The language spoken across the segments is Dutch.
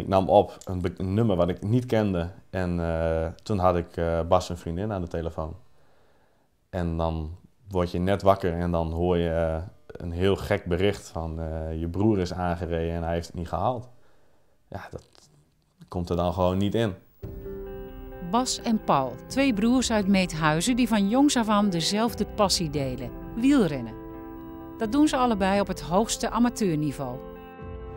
Ik nam op een, nummer wat ik niet kende en eh, toen had ik eh, Bas een vriendin aan de telefoon. En dan word je net wakker en dan hoor je eh, een heel gek bericht van je broer is aangereden en hij heeft het niet gehaald. Ja, dat komt er dan gewoon niet in. Bas en Paul, twee broers uit Meethuizen die van jongs af aan dezelfde passie delen: wielrennen. Dat doen ze allebei op het hoogste amateurniveau.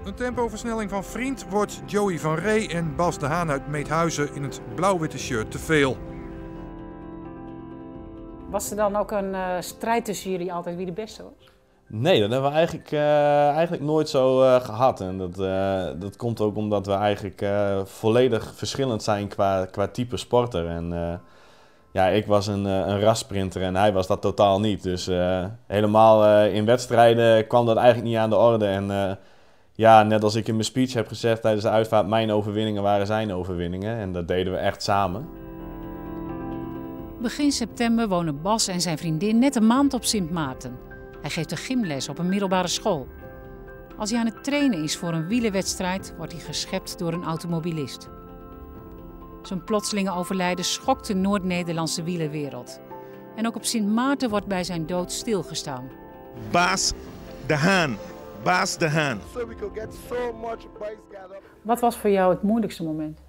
Een tempoversnelling van Vriend wordt Joey van Ree en Bas de Haan uit Meethuizen in het blauw-witte shirt te veel. Was er dan ook een eh, strijd tussen jullie altijd wie de beste was? Nee, dat hebben we eigenlijk, eh, eigenlijk nooit zo eh, gehad. En dat, eh, dat komt ook omdat we eigenlijk eh, volledig verschillend zijn qua, qua type sporter. En eh, ja, ik was een, een rasprinter en hij was dat totaal niet. Dus eh, helemaal eh, in wedstrijden kwam dat eigenlijk niet aan de orde. En eh, ja, net als ik in mijn speech heb gezegd tijdens de uitvaart, mijn overwinningen waren zijn overwinningen. En dat deden we echt samen. Begin september wonen Bas en zijn vriendin net een maand op Sint Maarten. Hij geeft een gymles op een middelbare school. Als hij aan het trainen is voor een wielerwedstrijd, wordt hij geschept door een automobilist. Zijn plotselinge overlijden schokt de Noord-Nederlandse wielerwereld. En ook op Sint Maarten wordt bij zijn dood stilgestaan. Baas de Haan. Baas de Haan. Wat was voor jou het moeilijkste moment?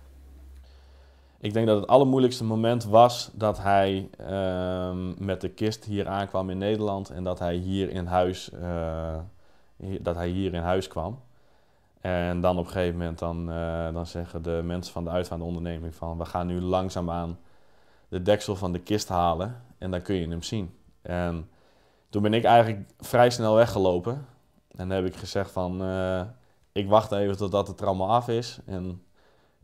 Ik denk dat het allermoeilijkste moment was dat hij ehm, met de kist hier aankwam in Nederland en dat hij hier in huis, eh, hier- dat hij hier in huis kwam. En dan op een gegeven moment dan, eh, dan zeggen de mensen van de uitvaarde onderneming van we gaan nu langzaamaan de deksel van de kist halen en dan kun je hem zien. En toen ben ik eigenlijk vrij snel weggelopen en dan heb ik gezegd van eh, ik wacht even totdat het er allemaal af is en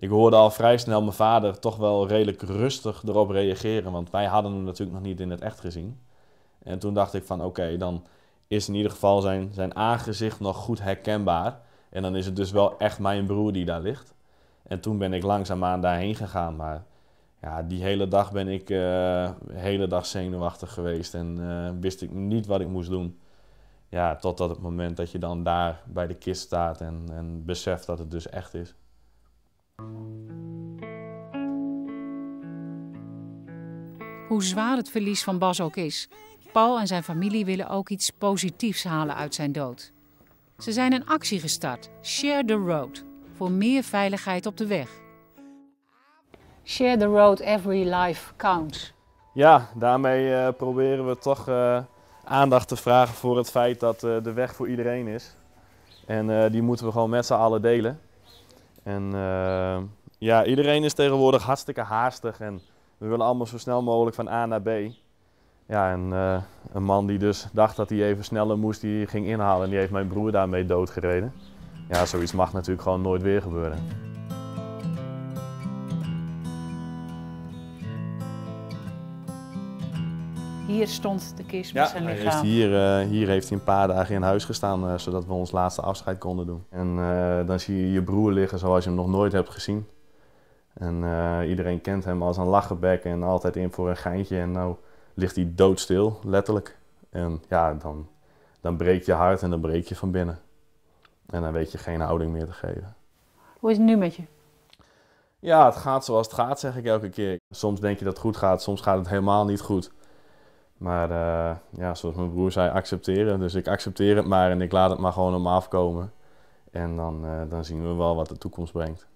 ik hoorde al vrij snel mijn vader toch wel redelijk rustig erop reageren. Want wij hadden hem natuurlijk nog niet in het echt gezien. En toen dacht ik van oké, dan is in ieder geval zijn, zijn aangezicht nog goed herkenbaar. En dan is het dus wel echt mijn broer die daar ligt. En toen ben ik langzaamaan daarheen gegaan. Maar ja, die hele dag ben ik de hele dag zenuwachtig geweest. En eh, wist ik niet wat ik moest doen. Ja, totdat het moment dat je dan daar bij de kist staat en, en beseft dat het dus echt is. Hoe zwaar het verlies van Bas ook is, Paul en zijn familie willen ook iets positiefs halen uit zijn dood. Ze zijn een actie gestart, Share the Road, voor meer veiligheid op de weg. Share the road, every life counts. Ja, daarmee eh, proberen we toch eh, aandacht te vragen voor het feit dat eh, de weg voor iedereen is. En eh, die moeten we gewoon met z'n allen delen. En eh, ja, iedereen is tegenwoordig hartstikke haastig en we willen allemaal zo snel mogelijk van A naar B. Ja, en een man die dus dacht dat hij even sneller moest, die ging inhalen en die heeft mijn broer daarmee doodgereden. Ja, zoiets mag natuurlijk gewoon nooit weer gebeuren. Hier stond de kist Ja, met zijn heeft lichaam. hier, eh, hier heeft hij een paar dagen in huis gestaan, eh, zodat we ons laatste afscheid konden doen. En eh, dan zie je je broer liggen zoals je hem nog nooit hebt gezien. En eh, iedereen kent hem als een lachenbek en altijd in voor een geintje. En nou ligt hij doodstil, letterlijk. En ja, dan, dan breekt je hart en dan breek je van binnen. En dan weet je geen houding meer te geven. Hoe is het nu met je? Ja, het gaat zoals het gaat, zeg ik elke keer. Soms denk je dat het goed gaat, soms gaat het helemaal niet goed. Maar eh, ja, zoals mijn broer zei, accepteren. Dus ik accepteer het maar en ik laat het maar gewoon om me afkomen. En dan, eh, dan zien we wel wat de toekomst brengt.